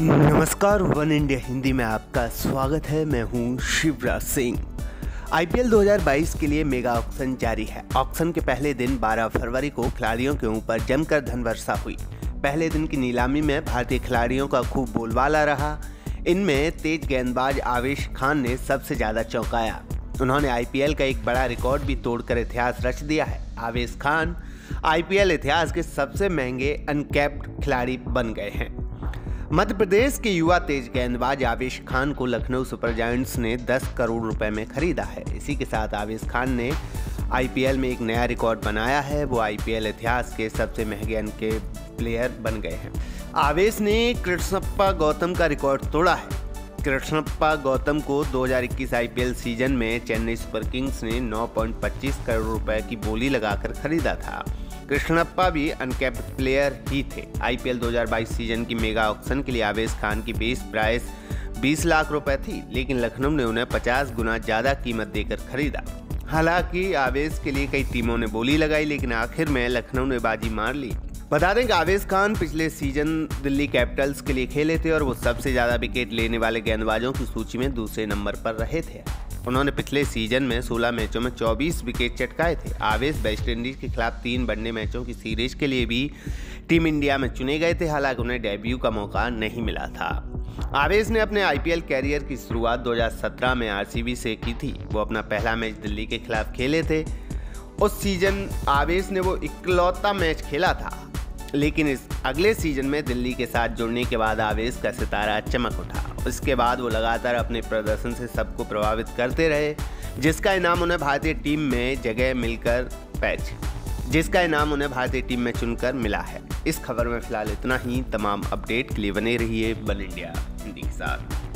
नमस्कार, one India Hindi में आपका स्वागत है। मैं हूँ शिवराज सिंह। आईपीएल 2022 के लिए मेगा ऑक्शन जारी है। ऑक्शन के पहले दिन 12 फरवरी को खिलाड़ियों के ऊपर जमकर धन वर्षा हुई। पहले दिन की नीलामी में भारतीय खिलाड़ियों का खूब बोलबाला रहा। इनमें तेज गेंदबाज आवेश खान ने सबसे ज़्यादा चौंकाया। उन्होंने आईपीएल का एक बड़ा रिकॉर्ड भी तोड़कर इतिहास रच दिया है। आवेश खान आईपीएल इतिहास के सबसे महँगे अनकैप्ड खिलाड़ी बन गए हैं। मध्य प्रदेश के युवा तेज गेंदबाज आवेश खान को लखनऊ सुपर जायंट्स ने 10 करोड़ रुपए में खरीदा है। इसी के साथ आवेश खान ने आईपीएल में एक नया रिकॉर्ड बनाया है। वो आईपीएल इतिहास के सबसे महँगे के प्लेयर बन गए हैं। आवेश ने कृष्णप्पा गौतम का रिकॉर्ड तोड़ा है। कृष्णप्पा गौतम को 2021 आईपीएल सीज़न में चेन्नई सुपर किंग्स ने 9.25 करोड़ रुपए की बोली लगाकर खरीदा था। कृष्णप्पा भी अनकैप्ड प्लेयर ही थे। आईपीएल 2022 सीज़न की मेगा ऑक्शन के लिए आवेश खान की बेस प्राइस 20 लाख रुपए थी, लेकिन लखनऊ ने उन्हें 50 गुना ज़्यादा कीमत देकर खरीदा। हालाँकि आवेश के लिए कई टीमों ने बोली लगाई, लेकिन आखिर में लखनऊ ने बाजी मार ली। बता दें कि आवेश खान पिछले सीज़न दिल्ली कैपिटल्स के लिए खेले थे और वो सबसे ज़्यादा विकेट लेने वाले गेंदबाजों की सूची में दूसरे नंबर पर रहे थे। उन्होंने पिछले सीज़न में 16 मैचों में 24 विकेट चटकाए थे। आवेश वेस्ट इंडीज के खिलाफ तीन बनने मैचों की सीरीज़ के लिए भी टीम इंडिया में चुने गए थे, हालाँकि उन्हें डेब्यू का मौका नहीं मिला था। आवेश ने अपने आईपीएल कैरियर की शुरुआत 2017 में आरसीबी से की थी। वो अपना पहला मैच दिल्ली के खिलाफ खेले थे। उस सीज़न आवेश ने वो इकलौता मैच खेला था। लेकिन इस अगले सीज़न में दिल्ली के साथ जुड़ने के बाद आवेश का सितारा चमक उठा। उसके बाद वो लगातार अपने प्रदर्शन से सबको प्रभावित करते रहे, जिसका इनाम उन्हें भारतीय टीम में जगह मिलकर पैच, जिसका इनाम उन्हें भारतीय टीम में चुनकर मिला है। इस खबर में फ़िलहाल इतना ही। तमाम अपडेट के लिए बने रहिए वन इंडिया हिंदी के साथ।